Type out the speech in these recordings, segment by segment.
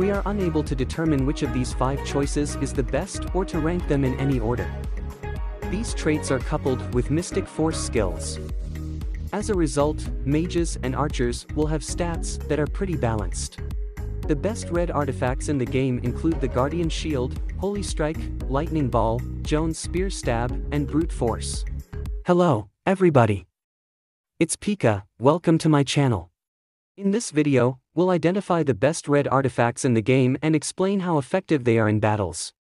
we are unable to determine which of these five choices is the best or to rank them in any order. These traits are coupled with Mystic Force skills. As a result, mages and archers will have stats that are pretty balanced. The best red artifacts in the game include the Guardian Shield, Holy Strike, Lightning Ball, Jones Spear Stab, and Brute Force. Hello, everybody. It's Pika, welcome to my channel. In this video, we'll identify the best red artifacts in the game and explain how effective they are in battles.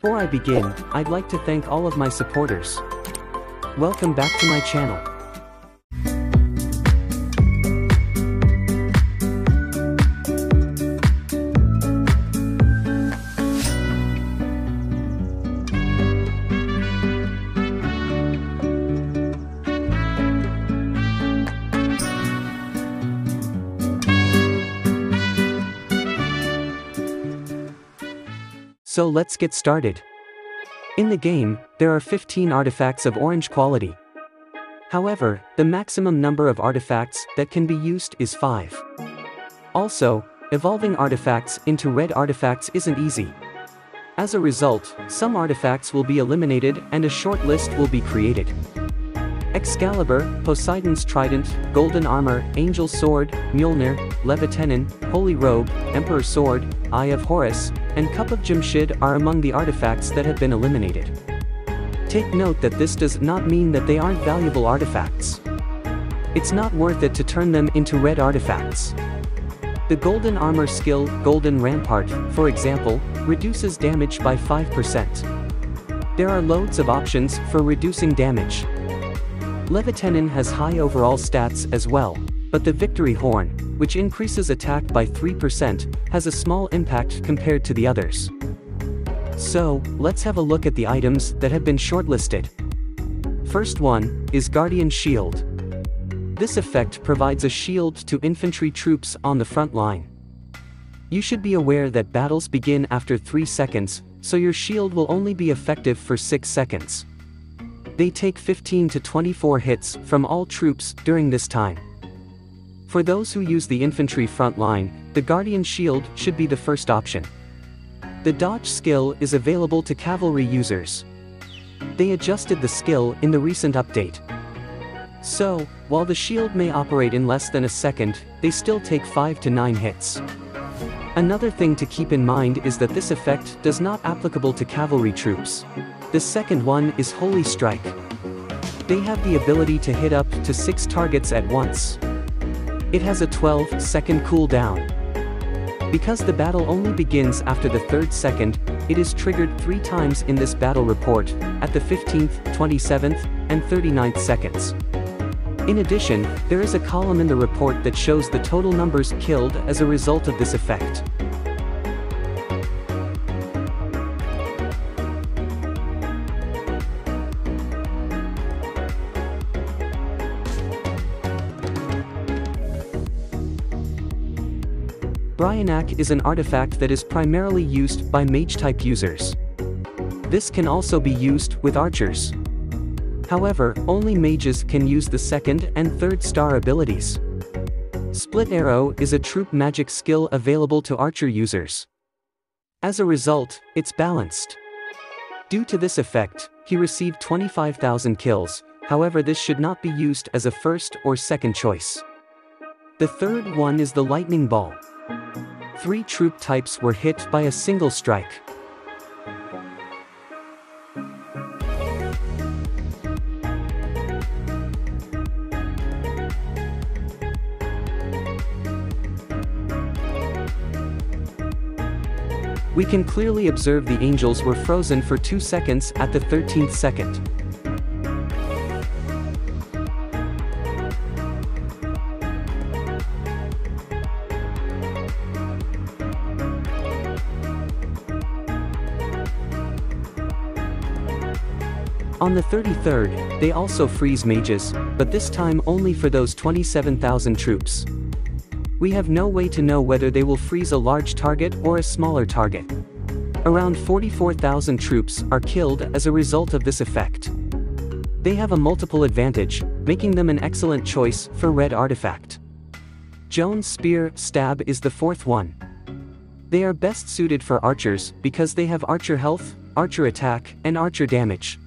Before I begin, I'd like to thank all of my supporters. Welcome back to my channel. So let's get started. In the game, there are 15 artifacts of orange quality. However, the maximum number of artifacts that can be used is 5. Also, evolving artifacts into red artifacts isn't easy. As a result, some artifacts will be eliminated and a short list will be created. Excalibur, Poseidon's Trident, Golden Armor, Angel's Sword, Mjolnir, Leviathan, Holy Robe, Emperor's Sword, Eye of Horus, and Cup of Jamshid are among the artifacts that have been eliminated. Take note that this does not mean that they aren't valuable artifacts. It's not worth it to turn them into red artifacts. The Golden Armor skill, Golden Rampart, for example, reduces damage by 5%. There are loads of options for reducing damage. Leviathan has high overall stats as well, but the Victory Horn, which increases attack by 3%, has a small impact compared to the others. So, let's have a look at the items that have been shortlisted. First one, is Guardian Shield. This effect provides a shield to infantry troops on the front line. You should be aware that battles begin after 3 seconds, so your shield will only be effective for 6 seconds. They take 15 to 24 hits from all troops during this time. For those who use the infantry front line, the Guardian Shield should be the first option. The dodge skill is available to cavalry users. They adjusted the skill in the recent update. So, while the shield may operate in less than a second, they still take 5 to 9 hits. Another thing to keep in mind is that this effect does not applicable to cavalry troops. The second one is Holy Strike. They have the ability to hit up to 6 targets at once. It has a 12 second cooldown. Because the battle only begins after the third second, it is triggered 3 times in this battle report, at the 15th, 27th, and 39th seconds. In addition, there is a column in the report that shows the total numbers killed as a result of this effect. Brionac is an artifact that is primarily used by mage-type users. This can also be used with archers. However, only mages can use the second and third star abilities. Split Arrow is a troop magic skill available to archer users. As a result, it's balanced. Due to this effect, he received 25,000 kills, however this should not be used as a first or second choice. The third one is the Lightning Ball. Three troop types were hit by a single strike. We can clearly observe the angels were frozen for 2 seconds at the 13th second. On the 33rd, they also freeze mages, but this time only for those 27,000 troops. We have no way to know whether they will freeze a large target or a smaller target. Around 44,000 troops are killed as a result of this effect. They have a multiple advantage, making them an excellent choice for red artifact. Jones Spear Stab is the fourth one. They are best suited for archers because they have archer health, archer attack, and archer damage.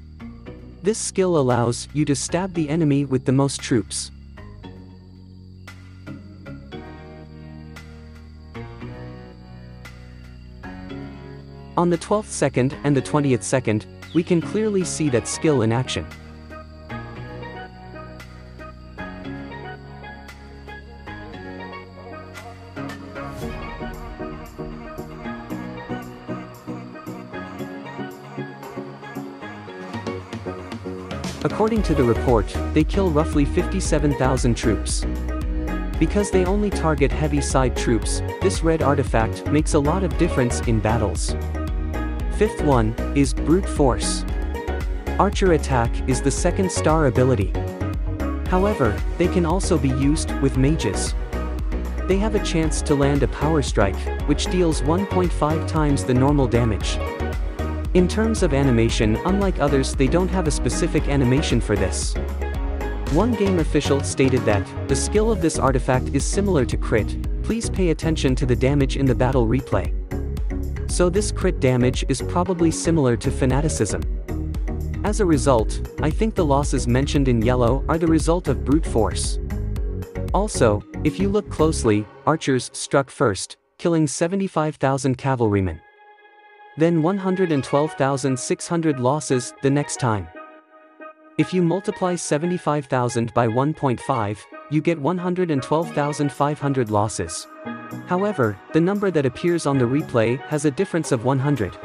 This skill allows you to stab the enemy with the most troops. On the 12th second and the 20th second, we can clearly see that skill in action. According to the report, they kill roughly 57,000 troops. Because they only target heavy side troops, this red artifact makes a lot of difference in battles. Fifth one, is Brute Force. Archer Attack is the second star ability. However, they can also be used with mages. They have a chance to land a power strike, which deals 1.5 times the normal damage. In terms of animation unlike others they don't have a specific animation for this. One game official stated that, the skill of this artifact is similar to crit, please pay attention to the damage in the battle replay. So this crit damage is probably similar to fanaticism. As a result, I think the losses mentioned in yellow are the result of brute force. Also, if you look closely, archers struck first, killing 75,000 cavalrymen. Then 112,600 losses the next time. If you multiply 75,000 by 1.5, you get 112,500 losses. However, the number that appears on the replay has a difference of 100.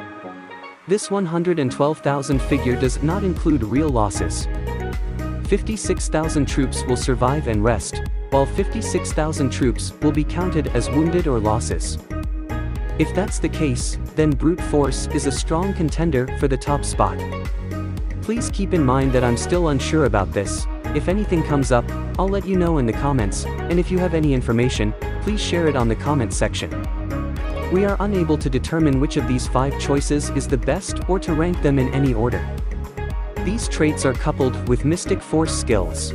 This 112,000 figure does not include real losses. 56,000 troops will survive and rest, while 56,000 troops will be counted as wounded or losses. If that's the case, then brute force is a strong contender for the top spot. Please keep in mind that I'm still unsure about this, if anything comes up, I'll let you know in the comments, and if you have any information, please share it on the comment section. We are unable to determine which of these five choices is the best or to rank them in any order. These traits are coupled with Mystic Force skills.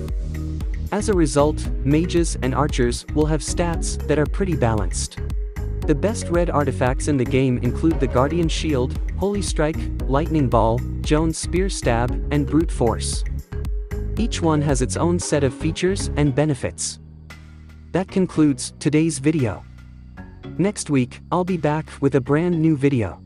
As a result, mages and archers will have stats that are pretty balanced. The best red artifacts in the game include the Guardian Shield, Holy Strike, Lightning Ball, Jones Spear Stab, and Brute Force. Each one has its own set of features and benefits. That concludes today's video. Next week, I'll be back with a brand new video.